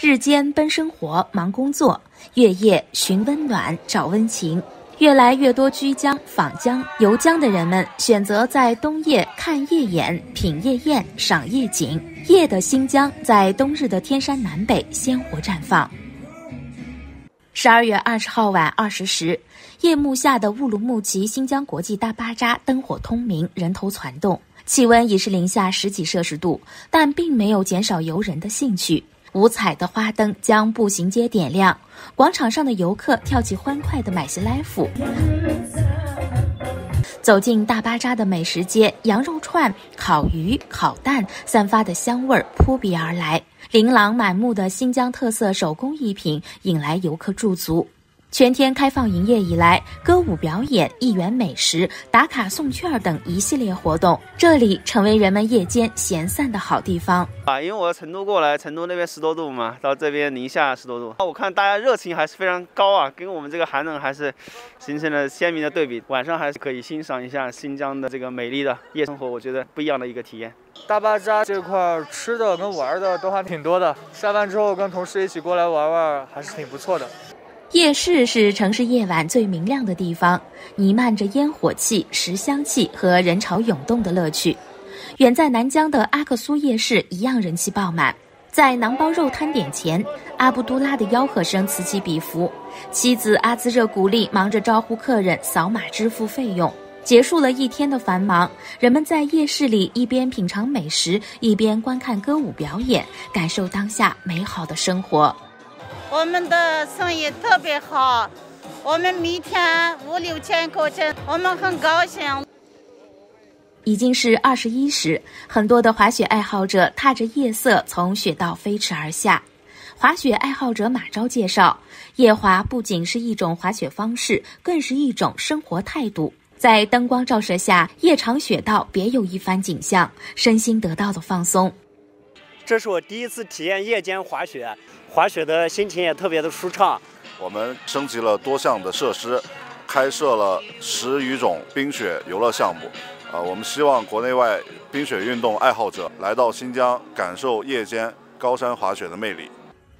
日间奔生活、忙工作，月夜寻温暖、找温情。越来越多居江、访江、游江的人们选择在冬夜看夜演、品夜宴、赏夜景。夜的新疆在冬日的天山南北鲜活绽放。十二月二十号晚二十时，夜幕下的乌鲁木齐新疆国际大巴扎灯火通明，人头攒动，气温已是零下十几摄氏度，但并没有减少游人的兴趣。五彩的花灯将步行街点亮，广场上的游客跳起欢快的买西来夫。走进大巴扎的美食街，羊肉串、烤鱼、烤蛋散发的香味扑鼻而来，琳琅满目的新疆特色手工艺品引来游客驻足。全天开放营业以来，歌舞表演、一元美食、打卡送券等一系列活动，这里成为人们夜间闲散的好地方。啊，因为我成都过来，成都那边十多度嘛，到这边零下十多度。我看大家热情还是非常高啊，跟我们这个寒冷还是形成了鲜明的对比。晚上还是可以欣赏一下新疆的这个美丽的夜生活，我觉得不一样的一个体验。大巴扎这块吃的跟玩的都还挺多的，下班之后跟同事一起过来玩玩，还是挺不错的。夜市是城市夜晚最明亮的地方，弥漫着烟火气、食香气和人潮涌动的乐趣。远在南疆的阿克苏夜市一样人气爆满。在馕包肉摊点前，阿布都拉的吆喝声此起彼伏，妻子阿兹热古丽忙着招呼客人扫码支付费用。结束了一天的繁忙，人们在夜市里一边品尝美食，一边观看歌舞表演，感受当下美好的生活。我们的生意特别好，我们每天五六千块钱，我们很高兴。已经是二十一时，很多的滑雪爱好者踏着夜色从雪道飞驰而下。滑雪爱好者马昭介绍，夜滑不仅是一种滑雪方式，更是一种生活态度。在灯光照射下，夜场雪道别有一番景象，身心得到的放松。这是我第一次体验夜间滑雪。滑雪的心情也特别的舒畅。我们升级了多项的设施，开设了十余种冰雪游乐项目。啊，我们希望国内外冰雪运动爱好者来到新疆，感受夜间高山滑雪的魅力。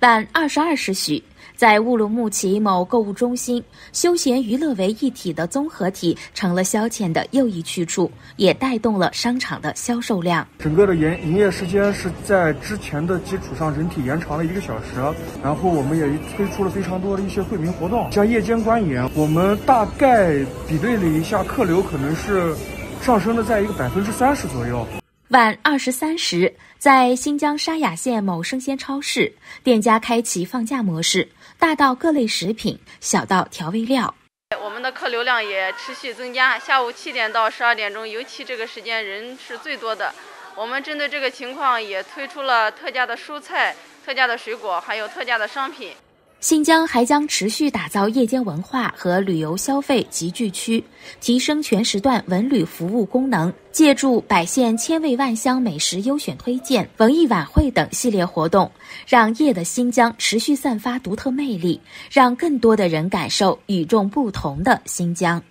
晚二十二时许。在乌鲁木齐某购物中心，休闲娱乐为一体的综合体成了消遣的又一去处，也带动了商场的销售量。整个的营营业时间是在之前的基础上整体延长了一个小时，然后我们也推出了非常多的一些惠民活动，像夜间观影，我们大概比对了一下客流，可能是上升了在一个百分之三十左右。晚二十三时，在新疆沙雅县某生鲜超市，店家开启放假模式，大到各类食品，小到调味料。我们的客流量也持续增加，下午七点到十二点钟，尤其这个时间人是最多的。我们针对这个情况，也推出了特价的蔬菜、特价的水果，还有特价的商品。新疆还将持续打造夜间文化和旅游消费集聚区，提升全时段文旅服务功能。借助百县千味万乡美食优选推荐、文艺晚会等系列活动，让夜的新疆持续散发独特魅力，让更多的人感受与众不同的新疆。